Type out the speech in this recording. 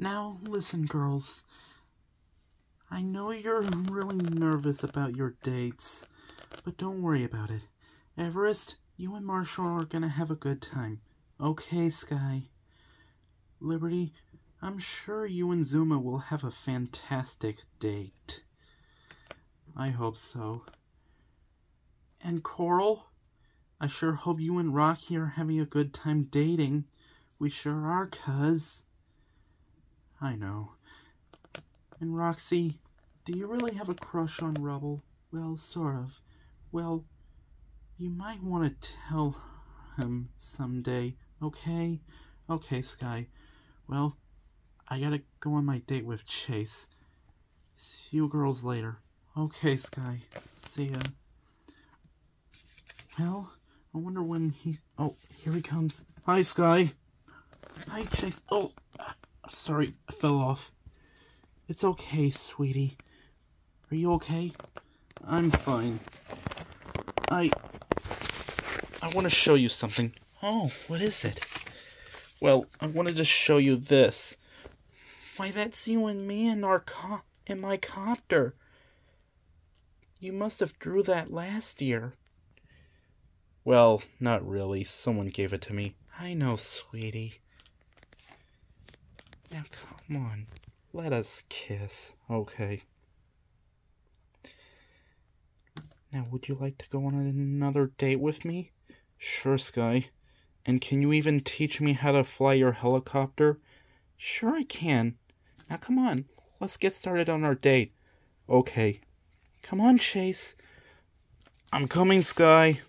Now, listen, girls. I know you're really nervous about your dates, but don't worry about it. Everest, you and Marshall are gonna have a good time. Okay, Skye? Liberty, I'm sure you and Zuma will have a fantastic date. I hope so. And Coral, I sure hope you and Rocky are having a good time dating. We sure are, cuz. I know. And Roxy, do you really have a crush on Rubble? Well, sort of. Well, you might want to tell him someday, okay? Okay, Skye. Well, I gotta go on my date with Chase. See you girls later. Okay, Skye. See ya. Well, I wonder when he... Oh, here he comes. Hi, Skye. Hi, Chase. Oh, sorry, I fell off. It's okay, sweetie. Are you okay? I'm fine. I... I want to show you something. Oh, what is it? Well, I wanted to show you this. Why, that's you and me in our co- in my copter. You must have drew that last year. Well, not really. Someone gave it to me. I know, sweetie. Now, come on. Let us kiss, okay? Now, would you like to go on another date with me? Sure, Skye. And can you even teach me how to fly your helicopter? Sure, I can. Now, come on. Let's get started on our date. Okay. Come on, Chase. I'm coming, Skye.